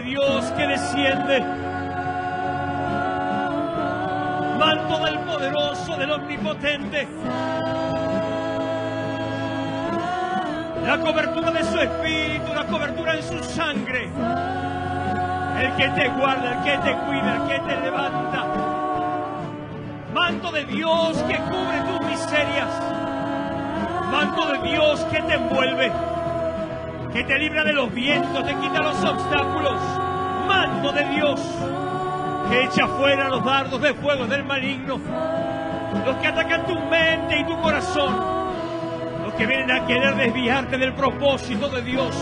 Dios que desciende. Manto del poderoso, del omnipotente. La cobertura de su espíritu, la cobertura en su sangre. El que te guarda, el que te cuida, el que te levanta. Manto de Dios que cubre tus miserias. Manto de Dios que te envuelve. Que te libra de los vientos, te quita los obstáculos. Manto de Dios que echa fuera los dardos de fuego del maligno. Los que atacan tu mente y tu corazón que vienen a querer desviarte del propósito de Dios.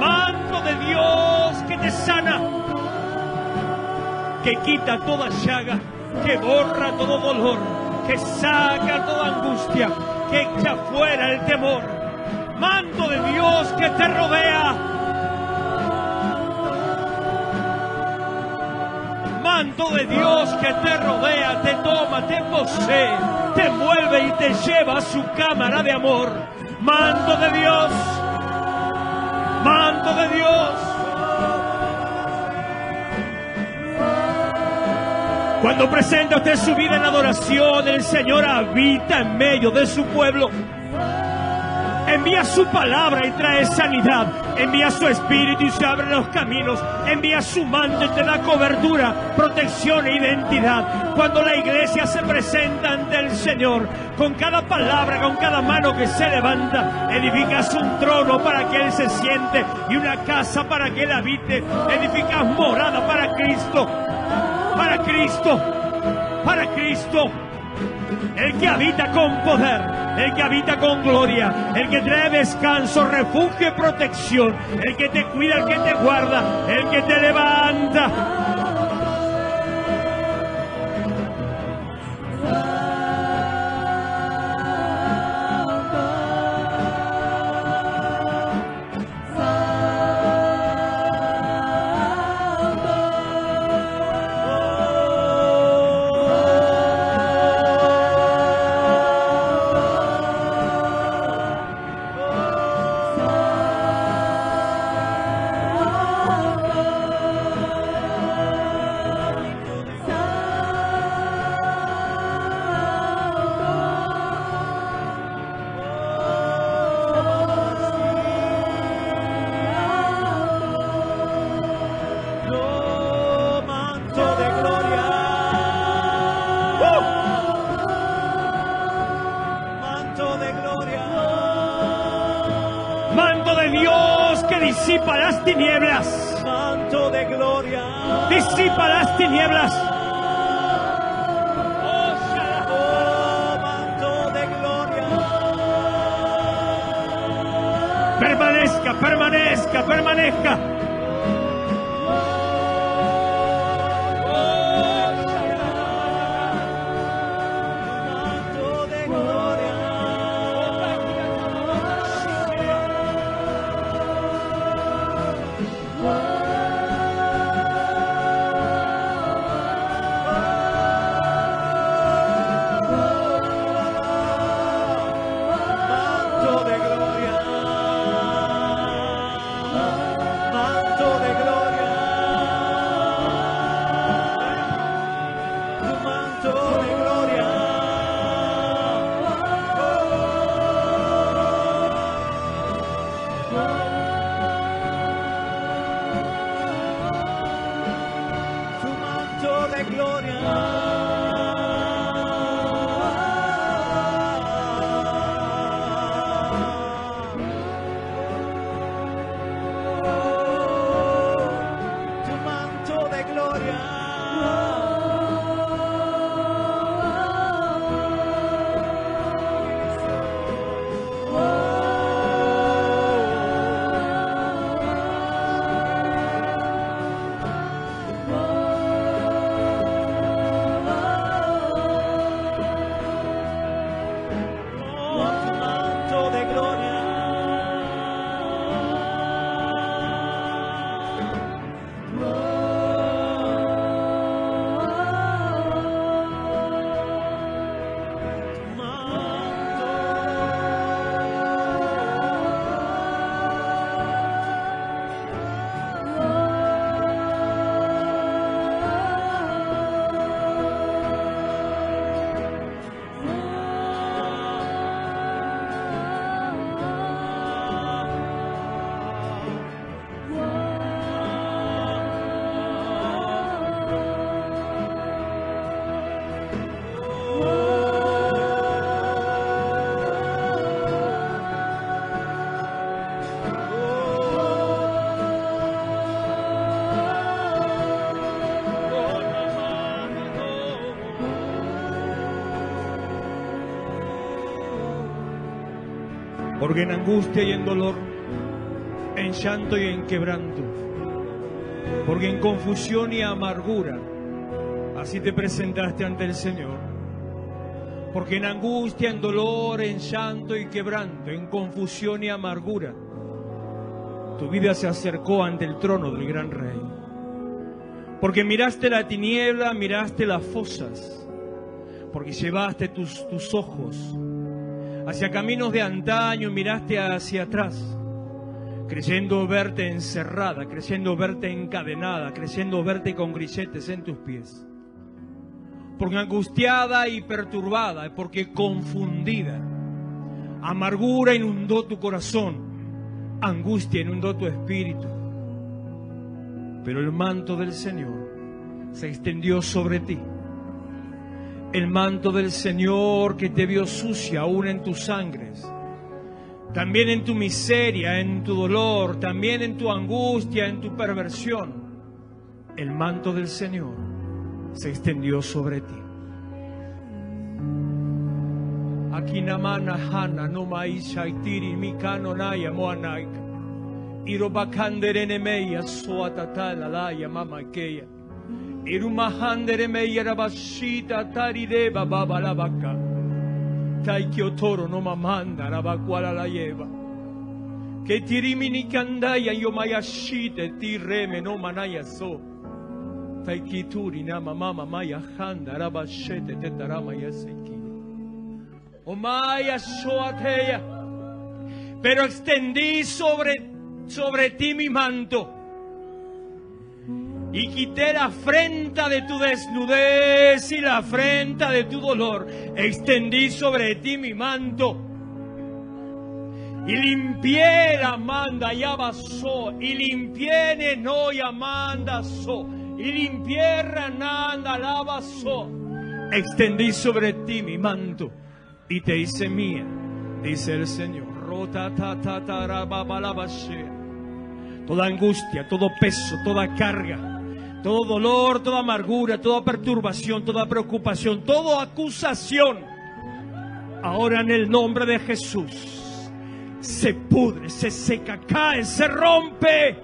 Manto de Dios que te sana, que quita toda llaga, que borra todo dolor, que saca toda angustia, que echa fuera el temor. Manto de Dios que te rodea. Manto de Dios que te rodea, te toma, te posee, te envuelve y te lleva a su cámara de amor. Manto de Dios, manto de Dios. Cuando presenta usted su vida en adoración, el Señor habita en medio de su pueblo. Envía su palabra y trae sanidad. Envía su espíritu y se abren los caminos. Envía su manto y te da cobertura, protección e identidad. Cuando la iglesia se presenta ante el Señor, con cada palabra, con cada mano que se levanta, edificas un trono para que Él se siente y una casa para que Él habite. Edificas morada para Cristo. Para Cristo. Para Cristo el que habita con poder, el que habita con gloria, el que trae descanso, refugio y protección, el que te cuida, el que te guarda, el que te levanta. escapa las tinieblas. oh mando de gloria, Permanezca, permanezca, permanezca. Porque en angustia y en dolor, en llanto y en quebranto, porque en confusión y amargura, así te presentaste ante el Señor. Porque en angustia, en dolor, en llanto y quebranto, en confusión y amargura, tu vida se acercó ante el trono del gran rey. Porque miraste la tiniebla, miraste las fosas, porque llevaste tus, tus ojos hacia caminos de antaño, miraste hacia atrás, creyendo verte encerrada, creyendo verte encadenada, creyendo verte con grilletes en tus pies. Porque angustiada y perturbada, porque confundida, amargura inundó tu corazón, angustia inundó tu espíritu. Pero el manto del Señor se extendió sobre ti el manto del Señor que te vio sucia aún en tus sangres, también en tu miseria, en tu dolor, también en tu angustia, en tu perversión. El manto del Señor se extendió sobre ti. Akinamana hana no maisha itiri mikano naya moanaika. Irobakandere meya soatatala laya mama Irumahandere meyarabashita tarireba baba la vaca. Taikiotoro no mamanda rabakwala la lleva. Que tirimini kandaya yo mayashite tireme no manaya so. Taikituri na mama maya handa rabashete tetarama yaseki. O maya soateya. Pero extendí sobre, sobre ti mi manto y quité la afrenta de tu desnudez y la afrenta de tu dolor. Extendí sobre ti mi manto y limpié la manda y abasó y limpié no y amanda so y limpié rananda la abasó. Extendí sobre ti mi manto y te hice mía, dice el Señor. Rota ta ta ta Toda angustia, todo peso, toda carga todo dolor, toda amargura, toda perturbación, toda preocupación, toda acusación, ahora en el nombre de Jesús, se pudre, se seca, cae, se rompe.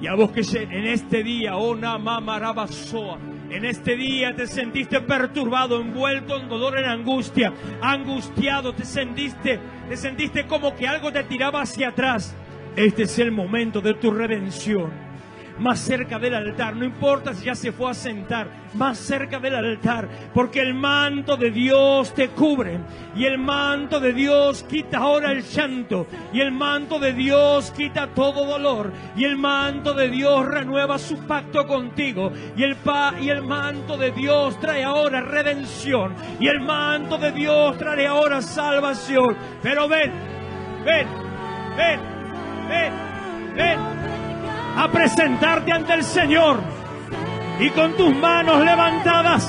Y a vos que en este día, ona mamarabasoa, en este día te sentiste perturbado, envuelto en dolor, en angustia, angustiado, te sentiste, te sentiste como que algo te tiraba hacia atrás. Este es el momento de tu redención más cerca del altar. No importa si ya se fue a sentar, más cerca del altar, porque el manto de Dios te cubre y el manto de Dios quita ahora el llanto y el manto de Dios quita todo dolor y el manto de Dios renueva su pacto contigo y el pa y el manto de Dios trae ahora redención y el manto de Dios trae ahora salvación. Pero ven, ven, ven, ven, ven a presentarte ante el Señor y con tus manos levantadas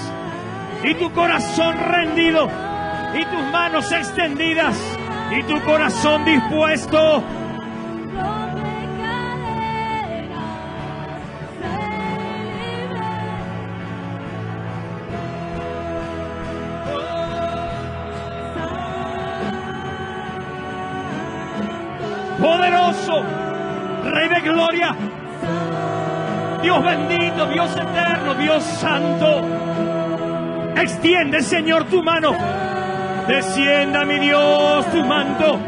y tu corazón rendido y tus manos extendidas y tu corazón dispuesto. Bendito, Dios eterno, Dios santo. Extiende, Señor, tu mano. Descienda, mi Dios, tu manto.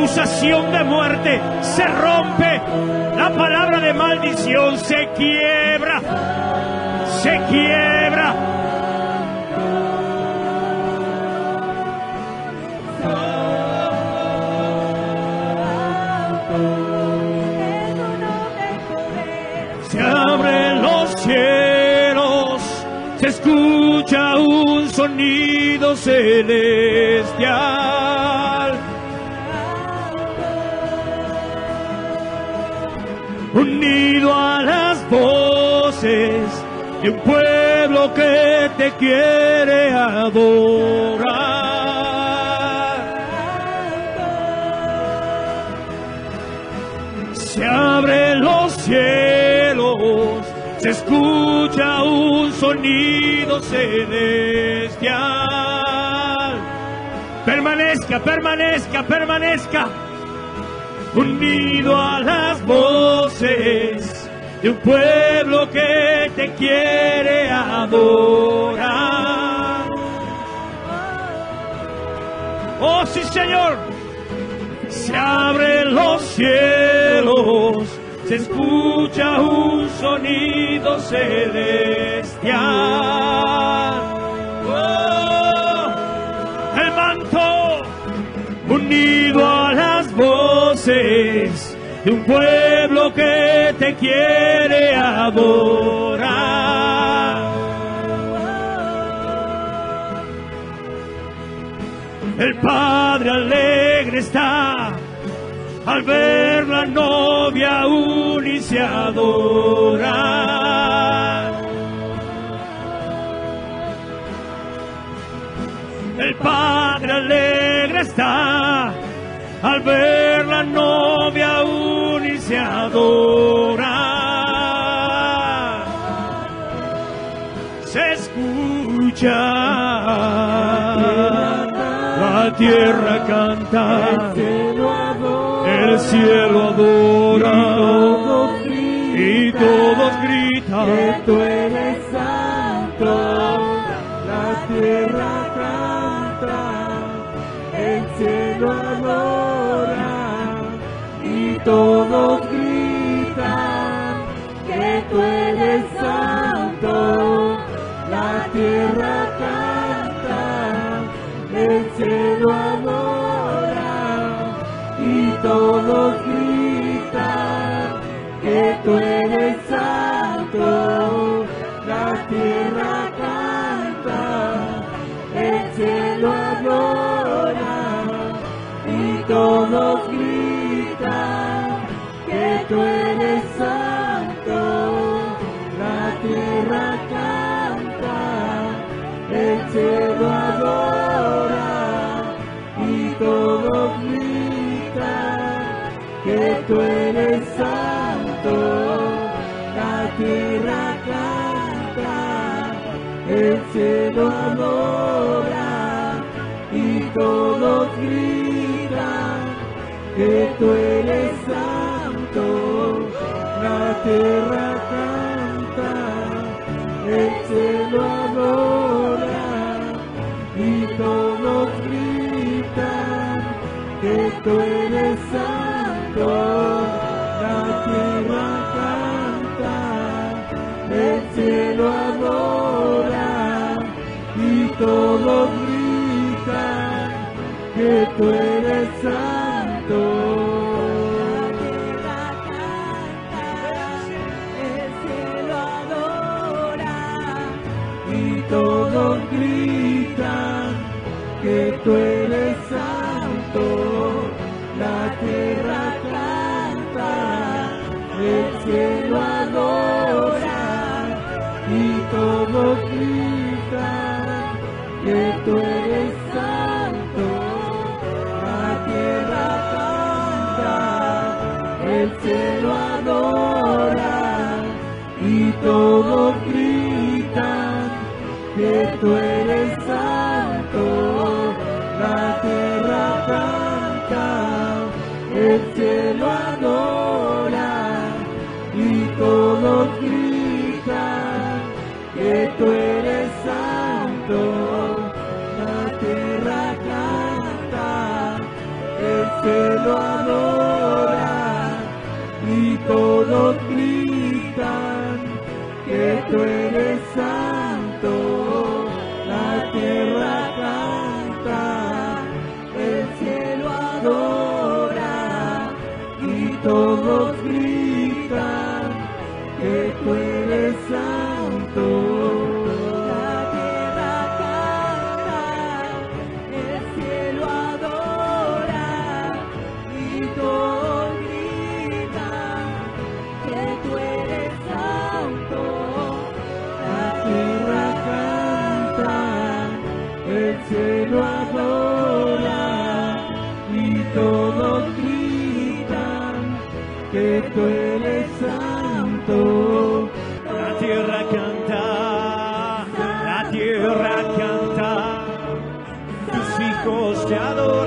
Acusación de muerte se rompe. La palabra de maldición se quiebra. Se quiebra. Se abren los cielos, se escucha un sonido celestial. Pueblo que te quiere adorar. Se abren los cielos, se escucha un sonido celestial. Permanezca, permanezca, permanezca, unido a las voces de un pueblo que te quiere adorar. Oh sí, Señor se abren los cielos, se escucha un sonido celestial. Oh, el manto unido a las voces de un pueblo que te quiere adorar. El Padre alegre está al ver la novia uniciadora. El Padre alegre está al ver la novia uniciadora. La tierra canta, el cielo adora, todos gritan que tú eres santo, la tierra canta, el cielo adora todos gritan que tú eres santo, la tierra canta, el cielo adora y todos que tú eres santo, la tierra canta, el cielo adora y todos gritan que tú eres santo, la tierra canta, el cielo adora y todos gritan que tú eres cielo adora y todos gritan que tú eres santo. La tierra canta, el cielo adora y todos el cielo adora y todos gritan que tú eres santo. La tierra canta, el cielo adora y todos que tú eres santo. La tierra canta, la tierra canta, tus hijos te adoran,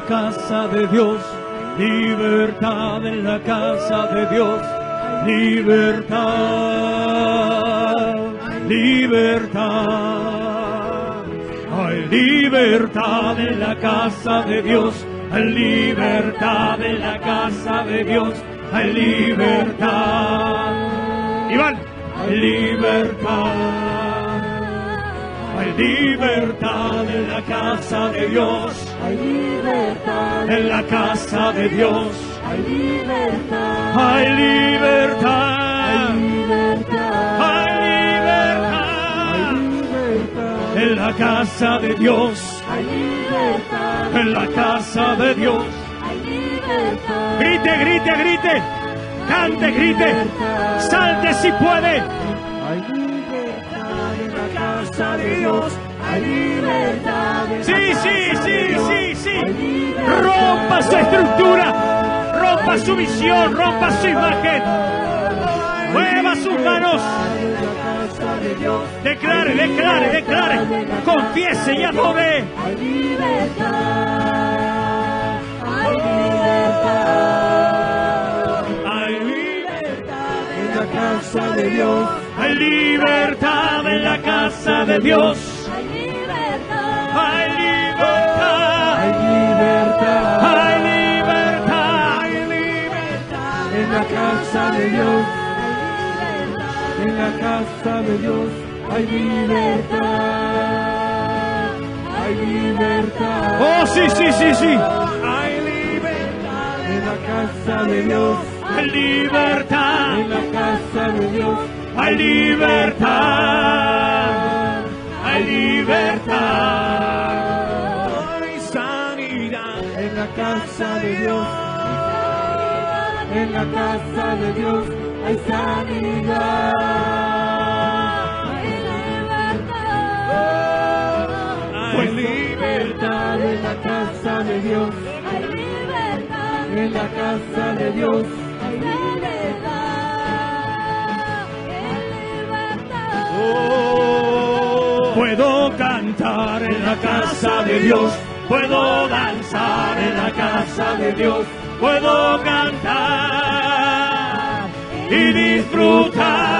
casa de Dios, libertad en la casa de Dios, libertad, libertad. Hay libertad en la casa de Dios, hay libertad en la casa de Dios, hay libertad. Iván, hay libertad. Hay libertad en la casa de Dios, Hay libertad, en la casa de Dios. hay libertad, Hay hay libertad, hay libertad. En la casa de Dios, hay libertad, en la casa de Dios. hay libertad. Grite, grite, grite. Cante, grite. Salte si puede. Hay casa de Dios. Hay libertad Sí, sí, sí, sí, sí. Rompa su estructura. Rompa su visión. Rompa su imagen. Mueva sus manos. Declare, declare, declare. Confiese y adore. Hay libertad. Hay libertad. Casa de Dios. Hay libertad en la casa de Dios. Hay libertad. Hay libertad. Hay libertad. Hay libertad. Hay libertad. En la casa de Dios. En la casa de Dios. Hay libertad. Hay libertad. Oh, sí, sí, sí, sí. Hay En la casa de Dios. Hay libertad. En la casa de Dios. Hay libertad. Hay libertad. Hay sanidad. En la casa de Dios. En la casa de Dios. Hay sanidad. Hay libertad. Hay libertad. Libertad en la casa de Dios. Hay libertad. En la casa de Dios. Puedo cantar en la casa de Dios, puedo danzar en la casa de Dios, puedo cantar y disfrutar.